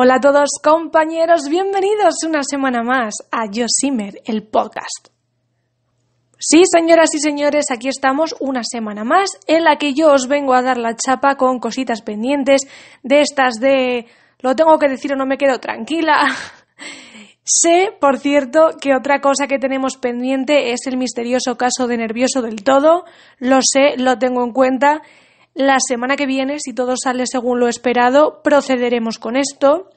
Hola a todos compañeros, bienvenidos una semana más a Josimer, el podcast. Sí, señoras y señores, aquí estamos una semana más en la que yo os vengo a dar la chapa con cositas pendientes de estas de lo tengo que decir o no me quedo tranquila. sé, por cierto, que otra cosa que tenemos pendiente es el misterioso caso de Nervioso del Todo. Lo sé, lo tengo en cuenta la semana que viene, si todo sale según lo esperado, procederemos con esto.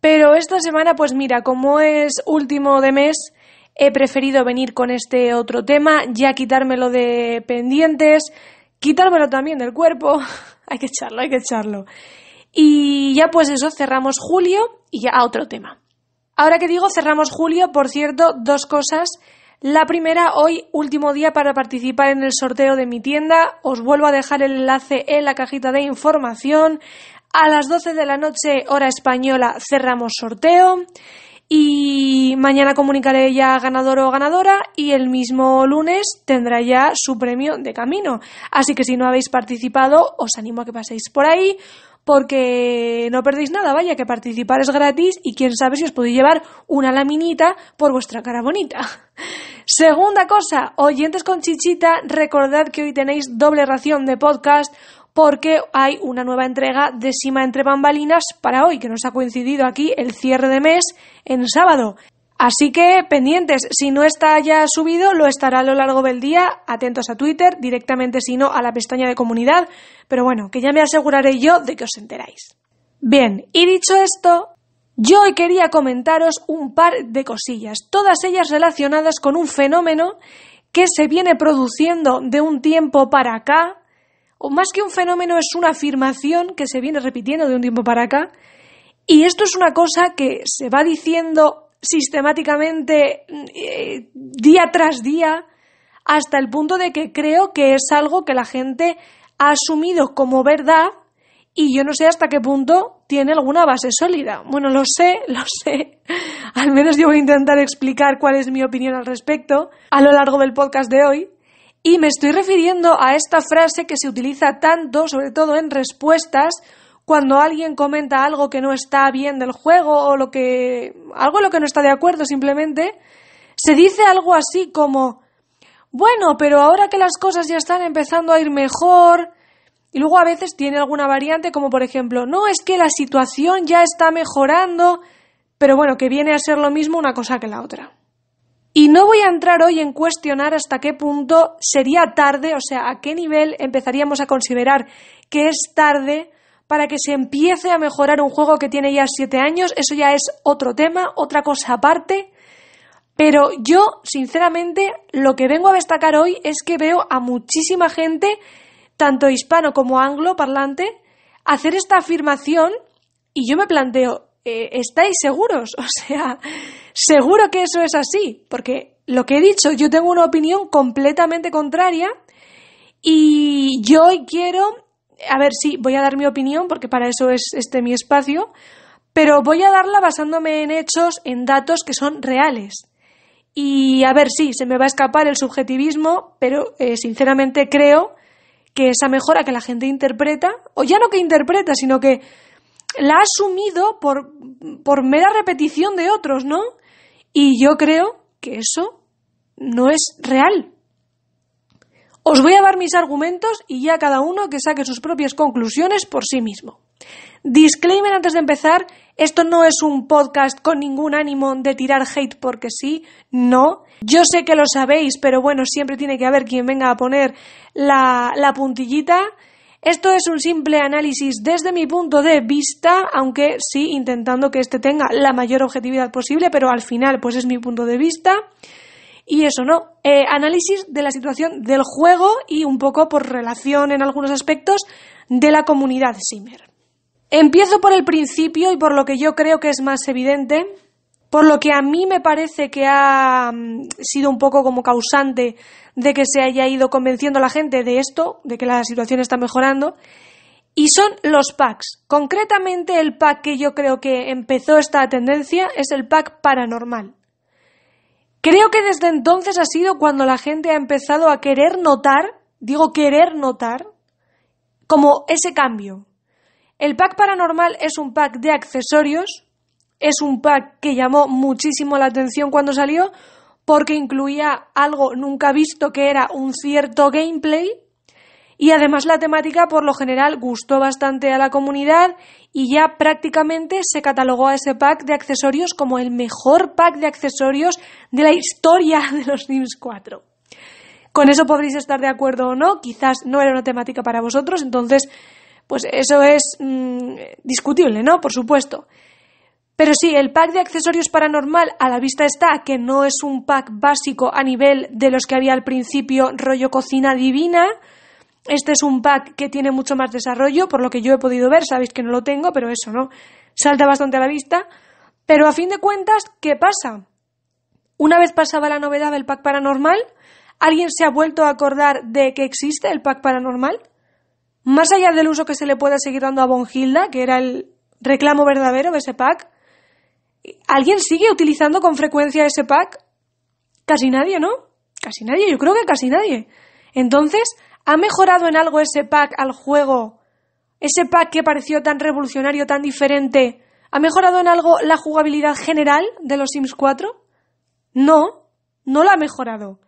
Pero esta semana, pues mira, como es último de mes, he preferido venir con este otro tema, ya quitármelo de pendientes, quitármelo también del cuerpo. hay que echarlo, hay que echarlo. Y ya pues eso, cerramos julio y ya a otro tema. Ahora que digo cerramos julio, por cierto, dos cosas la primera, hoy último día para participar en el sorteo de mi tienda. Os vuelvo a dejar el enlace en la cajita de información. A las 12 de la noche, hora española, cerramos sorteo. Y mañana comunicaré ya ganador o ganadora y el mismo lunes tendrá ya su premio de camino. Así que si no habéis participado, os animo a que paséis por ahí porque no perdéis nada, vaya, que participar es gratis y quién sabe si os podéis llevar una laminita por vuestra cara bonita. Segunda cosa, oyentes con chichita, recordad que hoy tenéis doble ración de podcast porque hay una nueva entrega de Sima entre bambalinas para hoy, que nos ha coincidido aquí el cierre de mes en sábado. Así que pendientes, si no está ya subido, lo estará a lo largo del día, atentos a Twitter, directamente si no a la pestaña de comunidad, pero bueno, que ya me aseguraré yo de que os enteráis. Bien, y dicho esto, yo hoy quería comentaros un par de cosillas, todas ellas relacionadas con un fenómeno que se viene produciendo de un tiempo para acá, o más que un fenómeno es una afirmación que se viene repitiendo de un tiempo para acá, y esto es una cosa que se va diciendo sistemáticamente eh, día tras día hasta el punto de que creo que es algo que la gente ha asumido como verdad y yo no sé hasta qué punto tiene alguna base sólida. Bueno, lo sé, lo sé. Al menos yo voy a intentar explicar cuál es mi opinión al respecto a lo largo del podcast de hoy. Y me estoy refiriendo a esta frase que se utiliza tanto, sobre todo en respuestas, cuando alguien comenta algo que no está bien del juego o lo que algo en lo que no está de acuerdo simplemente, se dice algo así como bueno, pero ahora que las cosas ya están empezando a ir mejor, y luego a veces tiene alguna variante como por ejemplo, no, es que la situación ya está mejorando, pero bueno, que viene a ser lo mismo una cosa que la otra. Y no voy a entrar hoy en cuestionar hasta qué punto sería tarde, o sea, a qué nivel empezaríamos a considerar que es tarde para que se empiece a mejorar un juego que tiene ya siete años. Eso ya es otro tema, otra cosa aparte. Pero yo, sinceramente, lo que vengo a destacar hoy es que veo a muchísima gente, tanto hispano como anglo parlante, hacer esta afirmación y yo me planteo, eh, ¿estáis seguros? O sea, seguro que eso es así, porque lo que he dicho, yo tengo una opinión completamente contraria y yo hoy quiero a ver, sí, voy a dar mi opinión porque para eso es este mi espacio, pero voy a darla basándome en hechos, en datos que son reales. Y a ver, sí, se me va a escapar el subjetivismo, pero eh, sinceramente creo que esa mejora que la gente interpreta, o ya no que interpreta, sino que la ha asumido por, por mera repetición de otros, ¿no? Y yo creo que eso no es real. Os voy a dar mis argumentos y ya cada uno que saque sus propias conclusiones por sí mismo. Disclaimer antes de empezar, esto no es un podcast con ningún ánimo de tirar hate porque sí, no. Yo sé que lo sabéis, pero bueno, siempre tiene que haber quien venga a poner la, puntillita. Esto es un simple análisis desde mi punto de vista, aunque sí intentando que este tenga la mayor objetividad posible, pero al final pues es mi punto de vista. Y eso, ¿no? Eh, análisis de la situación del juego y un poco por relación en algunos aspectos de la comunidad Simmer. Empiezo por el principio y por lo que yo creo que es más evidente, por lo que a mí me parece que ha mm, sido un poco como causante de que se haya ido convenciendo a la gente de esto, de que la situación está mejorando, y son los packs. Concretamente el pack que yo creo que empezó esta tendencia es el pack paranormal. Creo que desde entonces ha sido cuando la gente ha empezado a querer notar, digo querer notar, como ese cambio. El pack paranormal es un pack de accesorios, es un pack que llamó muchísimo la atención cuando salió porque incluía algo nunca visto que era un cierto gameplay y además la temática por lo general gustó bastante a la comunidad y ya prácticamente se catalogó a ese pack de accesorios como el mejor pack de accesorios de la historia de los Sims 4. Con eso podréis estar de acuerdo o no, quizás no era una temática para vosotros, entonces pues eso es mmm, discutible, ¿no? Por supuesto. Pero sí, el pack de accesorios paranormal a la vista está que no es un pack básico a nivel de los que había al principio rollo cocina divina, este es un pack que tiene mucho más desarrollo, por lo que yo he podido ver, sabéis que no lo tengo, pero eso, ¿no? Salta bastante a la vista. Pero a fin de cuentas, ¿qué pasa? Una vez pasaba la novedad del pack paranormal, ¿alguien se ha vuelto a acordar de que existe el pack paranormal? Más allá del uso que se le pueda seguir dando a Bonhilda, que era el reclamo verdadero de ese pack, ¿alguien sigue utilizando con frecuencia ese pack? Casi nadie, ¿no? Casi nadie, yo creo que casi nadie. Entonces, ¿Ha mejorado en algo ese pack al juego? Ese pack que pareció tan revolucionario, tan diferente. ¿Ha mejorado en algo la jugabilidad general de los Sims 4? No, no la ha mejorado.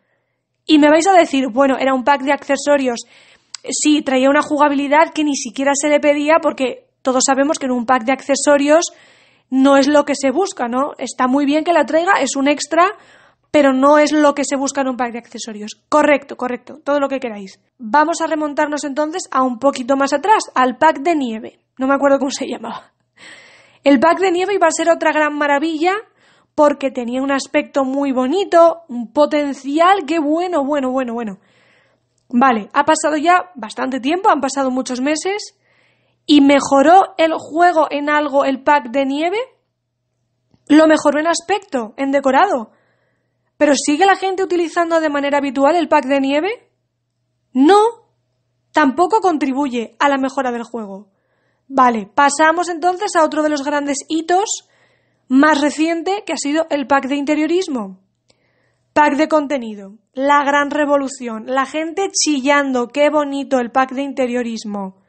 Y me vais a decir, bueno, era un pack de accesorios. Sí, traía una jugabilidad que ni siquiera se le pedía porque todos sabemos que en un pack de accesorios no es lo que se busca, ¿no? Está muy bien que la traiga, es un extra, pero no es lo que se busca en un pack de accesorios. Correcto, correcto, todo lo que queráis. Vamos a remontarnos entonces a un poquito más atrás, al pack de nieve. No me acuerdo cómo se llamaba. El pack de nieve iba a ser otra gran maravilla porque tenía un aspecto muy bonito, un potencial, qué bueno, bueno, bueno, bueno. Vale, ha pasado ya bastante tiempo, han pasado muchos meses y mejoró el juego en algo el pack de nieve. Lo mejoró en aspecto, en decorado ¿Pero sigue la gente utilizando de manera habitual el pack de nieve? No, tampoco contribuye a la mejora del juego. Vale, pasamos entonces a otro de los grandes hitos más reciente que ha sido el pack de interiorismo. Pack de contenido, la gran revolución, la gente chillando, qué bonito el pack de interiorismo.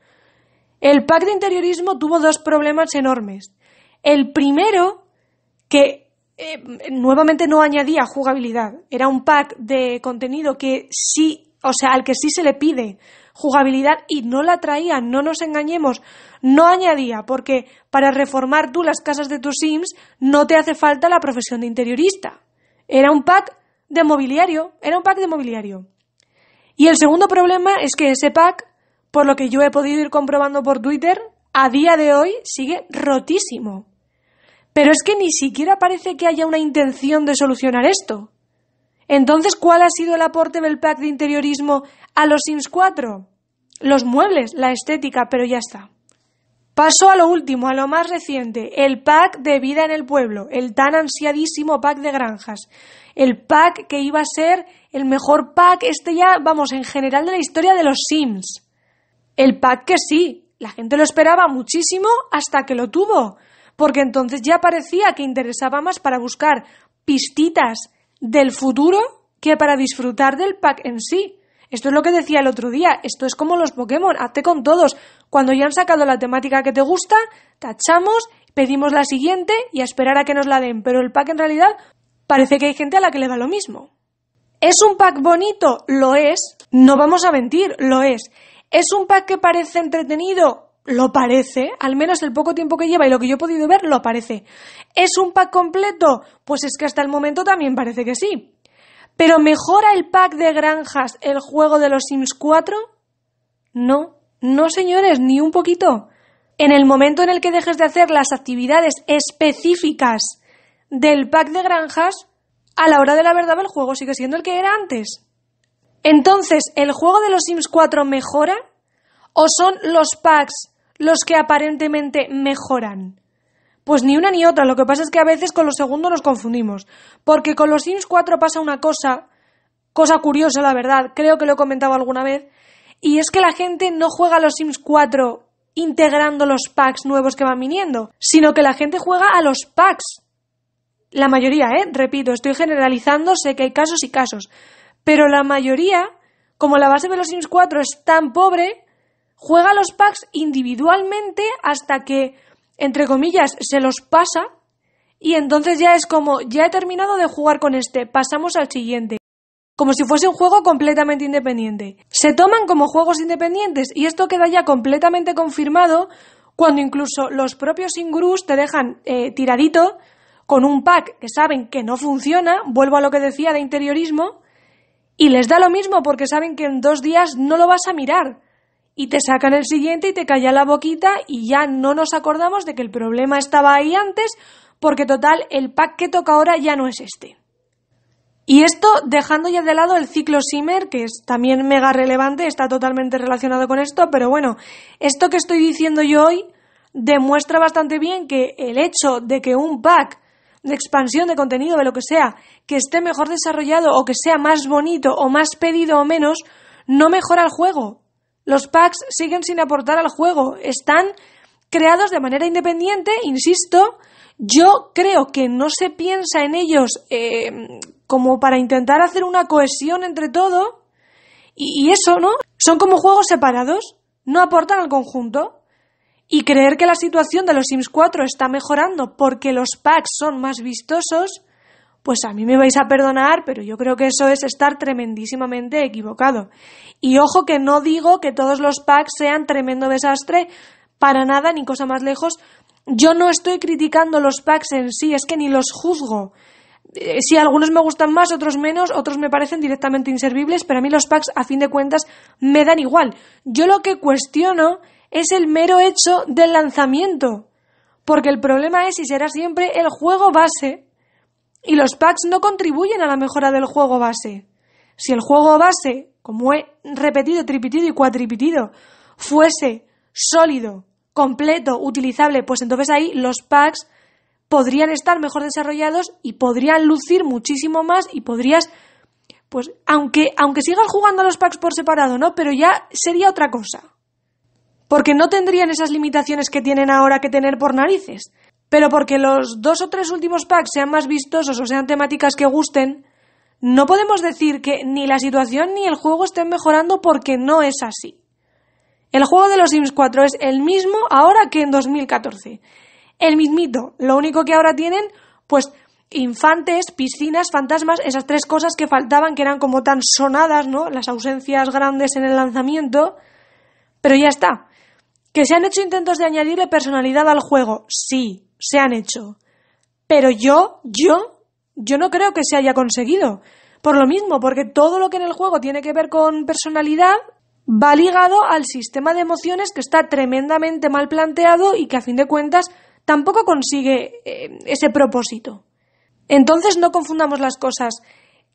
El pack de interiorismo tuvo dos problemas enormes. El primero, que eh, nuevamente no añadía jugabilidad. Era un pack de contenido que sí, o sea, al que sí se le pide jugabilidad y no la traía, no nos engañemos, no añadía, porque para reformar tú las casas de tus Sims no te hace falta la profesión de interiorista. Era un pack de mobiliario, era un pack de mobiliario. Y el segundo problema es que ese pack, por lo que yo he podido ir comprobando por Twitter, a día de hoy sigue rotísimo. Pero es que ni siquiera parece que haya una intención de solucionar esto. Entonces, ¿cuál ha sido el aporte del pack de interiorismo a los Sims 4? Los muebles, la estética, pero ya está. Paso a lo último, a lo más reciente, el pack de vida en el pueblo, el tan ansiadísimo pack de granjas, el pack que iba a ser el mejor pack, este ya, vamos, en general de la historia de los Sims. El pack que sí, la gente lo esperaba muchísimo hasta que lo tuvo porque entonces ya parecía que interesaba más para buscar pistitas del futuro que para disfrutar del pack en sí. Esto es lo que decía el otro día, esto es como los Pokémon, hazte con todos. Cuando ya han sacado la temática que te gusta, tachamos, pedimos la siguiente y a esperar a que nos la den, pero el pack en realidad parece que hay gente a la que le da lo mismo. ¿Es un pack bonito? Lo es. No vamos a mentir, lo es. ¿Es un pack que parece entretenido? Lo parece, al menos el poco tiempo que lleva y lo que yo he podido ver, lo parece. ¿Es un pack completo? Pues es que hasta el momento también parece que sí. ¿Pero mejora el pack de granjas el juego de los Sims 4? No, no señores, ni un poquito. En el momento en el que dejes de hacer las actividades específicas del pack de granjas, a la hora de la verdad el juego sigue siendo el que era antes. Entonces, ¿el juego de los Sims 4 mejora? ¿O son los packs los que aparentemente mejoran? Pues ni una ni otra. Lo que pasa es que a veces con los segundos nos confundimos. Porque con los Sims 4 pasa una cosa, cosa curiosa, la verdad. Creo que lo he comentado alguna vez. Y es que la gente no juega a los Sims 4 integrando los packs nuevos que van viniendo, sino que la gente juega a los packs. La mayoría, ¿eh? Repito, estoy generalizando, sé que hay casos y casos. Pero la mayoría, como la base de los Sims 4 es tan pobre, juega los packs individualmente hasta que, entre comillas, se los pasa y entonces ya es como, ya he terminado de jugar con este, pasamos al siguiente. Como si fuese un juego completamente independiente. Se toman como juegos independientes y esto queda ya completamente confirmado cuando incluso los propios Ingrus te dejan eh, tiradito con un pack que saben que no funciona, vuelvo a lo que decía de interiorismo, y les da lo mismo porque saben que en dos días no lo vas a mirar. Y te sacan el siguiente y te calla la boquita y ya no nos acordamos de que el problema estaba ahí antes porque total el pack que toca ahora ya no es este. Y esto dejando ya de lado el ciclo Simmer, que es también mega relevante, está totalmente relacionado con esto, pero bueno, esto que estoy diciendo yo hoy demuestra bastante bien que el hecho de que un pack de expansión de contenido, de lo que sea, que esté mejor desarrollado o que sea más bonito o más pedido o menos, no mejora el juego. Los packs siguen sin aportar al juego, están creados de manera independiente, insisto, yo creo que no se piensa en ellos eh, como para intentar hacer una cohesión entre todo. Y, eso, ¿no? Son como juegos separados, no aportan al conjunto. Y creer que la situación de los Sims 4 está mejorando porque los packs son más vistosos, pues a mí me vais a perdonar, pero yo creo que eso es estar tremendísimamente equivocado. Y ojo que no digo que todos los packs sean tremendo desastre, para nada, ni cosa más lejos, yo no estoy criticando los packs en sí, es que ni los juzgo. Eh, si algunos me gustan más, otros menos, otros me parecen directamente inservibles, pero a mí los packs, a fin de cuentas, me dan igual. Yo lo que cuestiono es el mero hecho del lanzamiento. Porque el problema es si será siempre el juego base. Y los packs no contribuyen a la mejora del juego base. Si el juego base, como he repetido, tripitido y cuatripitido, fuese sólido, completo, utilizable, pues entonces ahí los packs podrían estar mejor desarrollados y podrían lucir muchísimo más y podrías, pues, aunque, aunque sigas jugando a los packs por separado, ¿no? Pero ya sería otra cosa. Porque no tendrían esas limitaciones que tienen ahora que tener por narices. Pero porque los dos o tres últimos packs sean más vistosos o sean temáticas que gusten, no podemos decir que ni la situación ni el juego estén mejorando porque no es así. El juego de los Sims 4 es el mismo ahora que en 2014. El mismito. Lo único que ahora tienen, pues, infantes, piscinas, fantasmas, esas tres cosas que faltaban, que eran como tan sonadas, ¿no? Las ausencias grandes en el lanzamiento. Pero ya está. ¿Que se han hecho intentos de añadirle personalidad al juego? Sí, se han hecho. Pero yo, yo, yo no creo que se haya conseguido. Por lo mismo, porque todo lo que en el juego tiene que ver con personalidad va ligado al sistema de emociones que está tremendamente mal planteado y que a fin de cuentas tampoco consigue eh, ese propósito. Entonces no confundamos las cosas.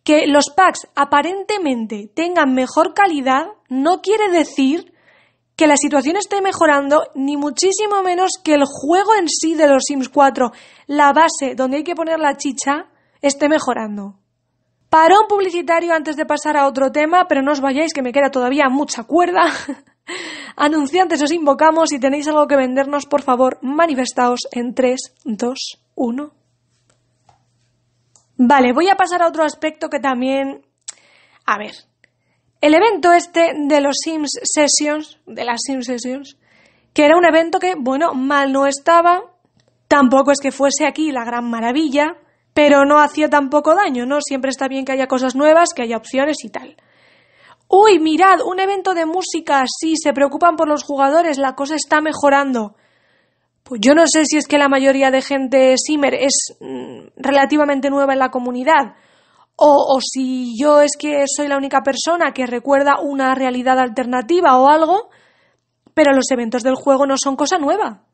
Que los packs aparentemente tengan mejor calidad no quiere decir que la situación esté mejorando, ni muchísimo menos que el juego en sí de los Sims 4, la base donde hay que poner la chicha, esté mejorando. Parón publicitario antes de pasar a otro tema, pero no os vayáis que me queda todavía mucha cuerda. Anunciantes os invocamos, si tenéis algo que vendernos, por favor, manifestaos en 3, 2, 1. Vale, voy a pasar a otro aspecto que también... A ver, el evento este de los Sims Sessions, de las Sims Sessions, que era un evento que, bueno, mal no estaba, tampoco es que fuese aquí la gran maravilla, pero no hacía tampoco daño, ¿no? Siempre está bien que haya cosas nuevas, que haya opciones y tal. Uy, mirad, un evento de música, sí, se preocupan por los jugadores, la cosa está mejorando. Pues yo no sé si es que la mayoría de gente Simmer es mm, relativamente nueva en la comunidad, o, o si yo es que soy la única persona que recuerda una realidad alternativa o algo, pero los eventos del juego no son cosa nueva.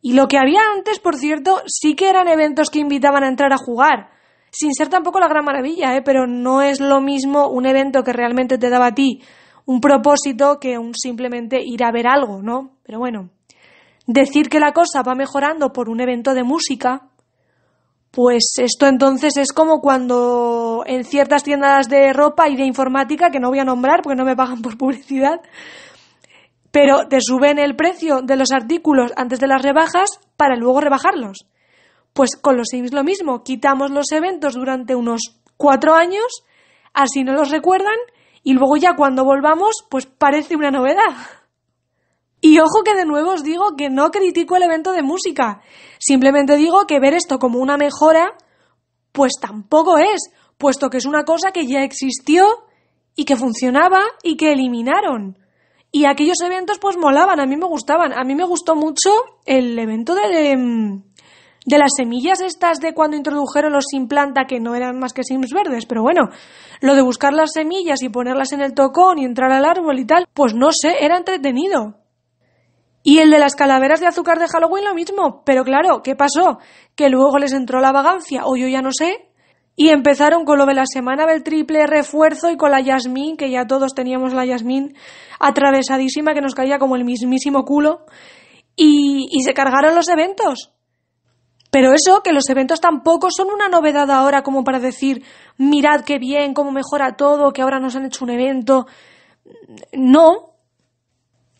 Y lo que había antes, por cierto, sí que eran eventos que invitaban a entrar a jugar. Sin ser tampoco la gran maravilla, ¿eh? pero no es lo mismo un evento que realmente te daba a ti un propósito que un simplemente ir a ver algo, ¿no? Pero bueno, decir que la cosa va mejorando por un evento de música, pues esto entonces es como cuando en ciertas tiendas de ropa y de informática, que no voy a nombrar porque no me pagan por publicidad, pero te suben el precio de los artículos antes de las rebajas para luego rebajarlos. Pues con los Sims lo mismo, quitamos los eventos durante unos cuatro años, así no los recuerdan, y luego ya cuando volvamos, pues parece una novedad. Y ojo que de nuevo os digo que no critico el evento de música. Simplemente digo que ver esto como una mejora, pues tampoco es, puesto que es una cosa que ya existió y que funcionaba y que eliminaron. Y aquellos eventos pues molaban, a mí me gustaban. A mí me gustó mucho el evento de, de, las semillas estas de cuando introdujeron los sin planta que no eran más que sims verdes, pero bueno, lo de buscar las semillas y ponerlas en el tocón y entrar al árbol y tal, pues no sé, era entretenido. Y el de las calaveras de azúcar de Halloween lo mismo, pero claro, ¿qué pasó? Que luego les entró la vagancia, o yo ya no sé, y empezaron con lo de la semana del triple refuerzo y con la Yasmín, que ya todos teníamos la Yasmín atravesadísima que nos caía como el mismísimo culo, y, y se cargaron los eventos. Pero eso, que los eventos tampoco son una novedad ahora como para decir, mirad qué bien, cómo mejora todo, que ahora nos han hecho un evento. No.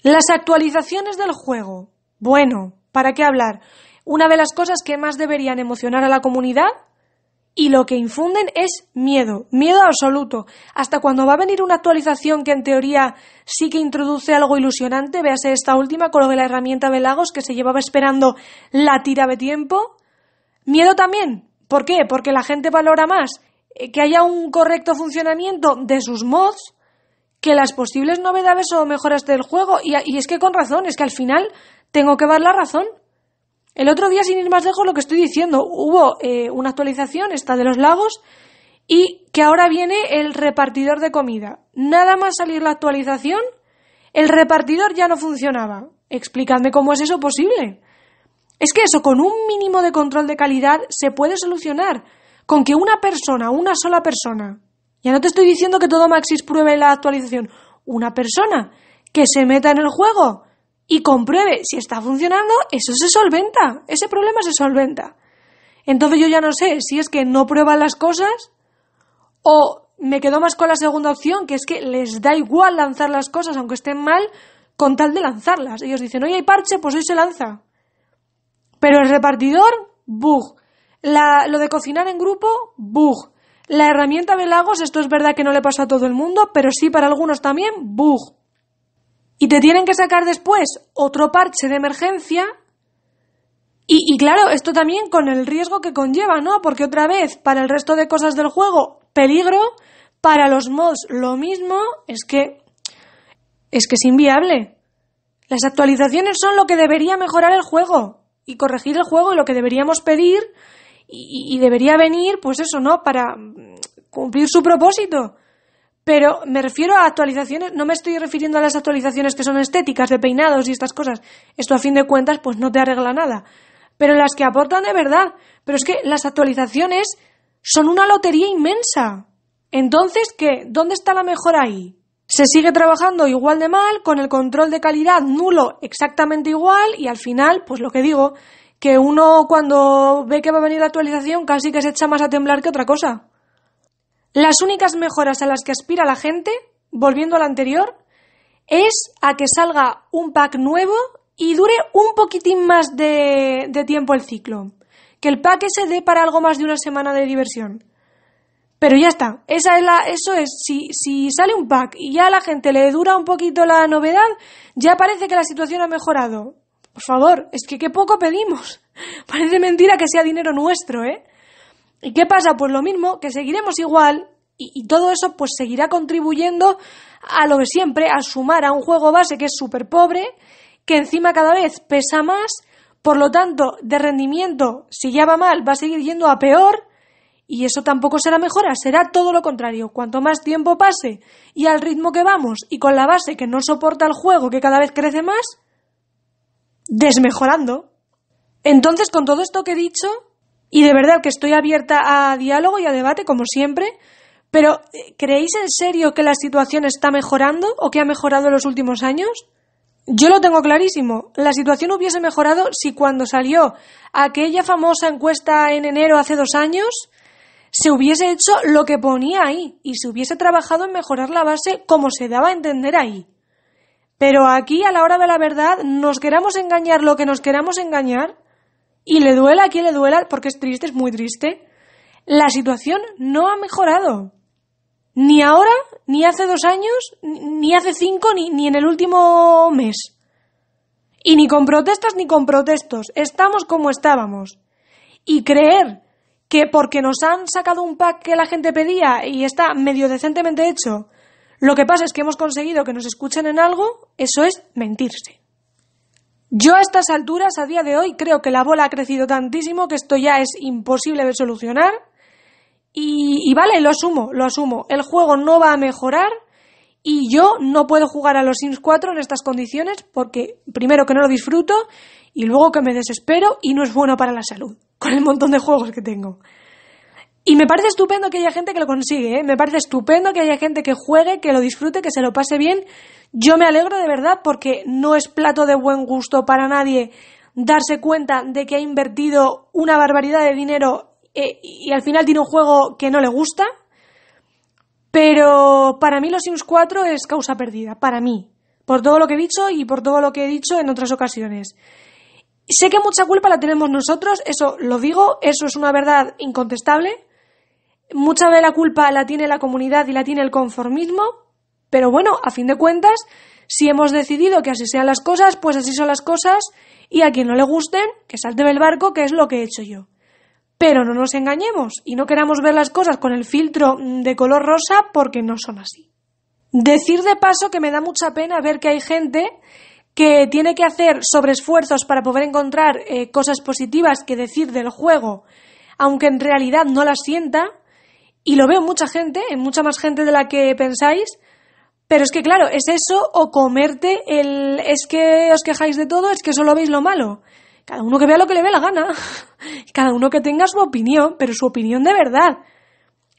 Las actualizaciones del juego. Bueno, ¿para qué hablar? Una de las cosas que más deberían emocionar a la comunidad y lo que infunden es miedo, miedo absoluto. Hasta cuando va a venir una actualización que en teoría sí que introduce algo ilusionante, véase esta última con lo de la herramienta de lagos que se llevaba esperando la tira de tiempo. Miedo también. ¿Por qué? Porque la gente valora más eh, que haya un correcto funcionamiento de sus mods que las posibles novedades o mejoras del juego. Y, es que con razón, es que al final tengo que dar la razón. El otro día, sin ir más lejos, lo que estoy diciendo, hubo eh, una actualización, esta de los lagos, y que ahora viene el repartidor de comida. Nada más salir la actualización, el repartidor ya no funcionaba. Explicadme cómo es eso posible. Es que eso, con un mínimo de control de calidad, se puede solucionar. Con que una persona, una sola persona, ya no te estoy diciendo que todo Maxis pruebe la actualización, una persona que se meta en el juego y compruebe si está funcionando, eso se solventa, ese problema se solventa. Entonces yo ya no sé si es que no prueban las cosas o me quedo más con la segunda opción, que es que les da igual lanzar las cosas aunque estén mal con tal de lanzarlas. Ellos dicen, oye, hay parche, pues hoy se lanza. Pero el repartidor, bug. lo de cocinar en grupo, bug. La herramienta de lagos, esto es verdad que no le pasa a todo el mundo, pero sí para algunos también, bug. Y te tienen que sacar después otro parche de emergencia. Y, claro, esto también con el riesgo que conlleva, ¿no? Porque otra vez, para el resto de cosas del juego, peligro. Para los mods, lo mismo. Es que. Es que es inviable. Las actualizaciones son lo que debería mejorar el juego y corregir el juego y lo que deberíamos pedir y, y, debería venir, pues eso, ¿no? Para cumplir su propósito. Pero me refiero a actualizaciones, no me estoy refiriendo a las actualizaciones que son estéticas, de peinados y estas cosas. Esto a fin de cuentas pues no te arregla nada. Pero las que aportan de verdad. Pero es que las actualizaciones son una lotería inmensa. Entonces, ¿qué? ¿Dónde está la mejora ahí? Se sigue trabajando igual de mal, con el control de calidad nulo exactamente igual y al final, pues lo que digo, que uno cuando ve que va a venir la actualización casi que se echa más a temblar que otra cosa. Las únicas mejoras a las que aspira la gente, volviendo al anterior, es a que salga un pack nuevo y dure un poquitín más de, tiempo el ciclo. Que el pack se dé para algo más de una semana de diversión. Pero ya está, esa es la, eso es, si, si sale un pack y ya a la gente le dura un poquito la novedad, ya parece que la situación ha mejorado. Por favor, es que qué poco pedimos. Parece mentira que sea dinero nuestro, ¿eh? ¿Y qué pasa? Pues lo mismo, que seguiremos igual y, todo eso pues seguirá contribuyendo a lo de siempre, a sumar a un juego base que es súper pobre, que encima cada vez pesa más, por lo tanto, de rendimiento, si ya va mal, va a seguir yendo a peor, y eso tampoco será mejora, será todo lo contrario. Cuanto más tiempo pase y al ritmo que vamos y con la base que no soporta el juego, que cada vez crece más, desmejorando. Entonces, con todo esto que he dicho, y de verdad que estoy abierta a diálogo y a debate, como siempre. Pero, ¿creéis en serio que la situación está mejorando o que ha mejorado en los últimos años? Yo lo tengo clarísimo. La situación hubiese mejorado si cuando salió aquella famosa encuesta en enero hace dos años se hubiese hecho lo que ponía ahí y se hubiese trabajado en mejorar la base como se daba a entender ahí. Pero aquí, a la hora de la verdad, nos queramos engañar lo que nos queramos engañar y le duela a quien le duela, porque es triste, es muy triste, la situación no ha mejorado. Ni ahora, ni hace dos años, ni hace cinco, ni, ni en el último mes. Y ni con protestas ni con protestos, estamos como estábamos. Y creer que porque nos han sacado un pack que la gente pedía y está medio decentemente hecho, lo que pasa es que hemos conseguido que nos escuchen en algo, eso es mentirse. Yo a estas alturas, a día de hoy, creo que la bola ha crecido tantísimo que esto ya es imposible de solucionar. Y, vale, lo asumo, lo asumo. El juego no va a mejorar y yo no puedo jugar a los Sims 4 en estas condiciones porque primero que no lo disfruto y luego que me desespero y no es bueno para la salud, con el montón de juegos que tengo. Y me parece estupendo que haya gente que lo consigue, ¿eh? me parece estupendo que haya gente que juegue, que lo disfrute, que se lo pase bien. Yo me alegro de verdad porque no es plato de buen gusto para nadie darse cuenta de que ha invertido una barbaridad de dinero eh, y al final tiene un juego que no le gusta pero para mí los Sims 4 es causa perdida, para mí, por todo lo que he dicho y por todo lo que he dicho en otras ocasiones. Sé que mucha culpa la tenemos nosotros, eso lo digo, eso es una verdad incontestable. Mucha de la culpa la tiene la comunidad y la tiene el conformismo, pero bueno, a fin de cuentas, si hemos decidido que así sean las cosas, pues así son las cosas y a quien no le gusten, que salte del barco, que es lo que he hecho yo. Pero no nos engañemos y no queramos ver las cosas con el filtro de color rosa porque no son así. Decir de paso que me da mucha pena ver que hay gente que tiene que hacer sobreesfuerzos para poder encontrar eh, cosas positivas que decir del juego, aunque en realidad no las sienta, y lo veo en mucha gente, en mucha más gente de la que pensáis, pero es que claro, es eso o comerte el es que os quejáis de todo, es que solo veis lo malo. Cada uno que vea lo que le dé la gana. Cada uno que tenga su opinión, pero su opinión de verdad.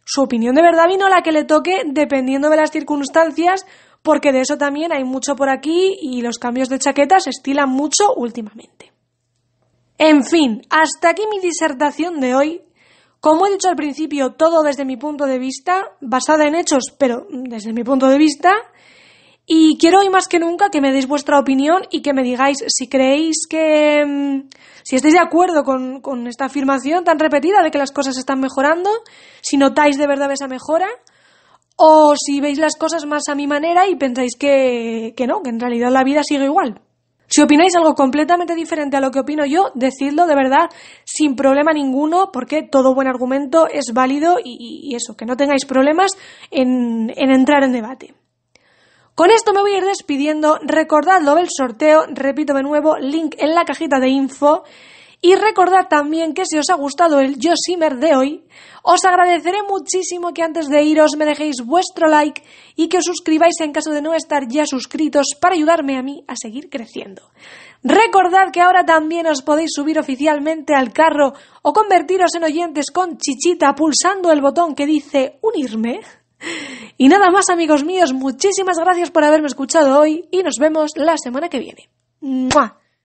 Su opinión de verdad vino la que le toque dependiendo de las circunstancias, porque de eso también hay mucho por aquí y los cambios de chaqueta se estilan mucho últimamente. En fin, hasta aquí mi disertación de hoy. Como he dicho al principio, todo desde mi punto de vista, basada en hechos, pero desde mi punto de vista, y quiero hoy más que nunca que me deis vuestra opinión y que me digáis si creéis que... Mm, si estáis de acuerdo con, esta afirmación tan repetida de que las cosas están mejorando, si notáis de verdad esa mejora, o si veis las cosas más a mi manera y pensáis que, que no, que en realidad la vida sigue igual. Si opináis algo completamente diferente a lo que opino yo, decidlo de verdad sin problema ninguno, porque todo buen argumento es válido y, eso, que no tengáis problemas en, en entrar en debate. Con esto me voy a ir despidiendo. Recordad lo del sorteo, repito de nuevo, link en la cajita de info. Y recordad también que si os ha gustado el Yosimer de hoy, os agradeceré muchísimo que antes de iros me dejéis vuestro like y que os suscribáis en caso de no estar ya suscritos para ayudarme a mí a seguir creciendo. Recordad que ahora también os podéis subir oficialmente al carro o convertiros en oyentes con chichita pulsando el botón que dice unirme. Y nada más amigos míos, muchísimas gracias por haberme escuchado hoy y nos vemos la semana que viene.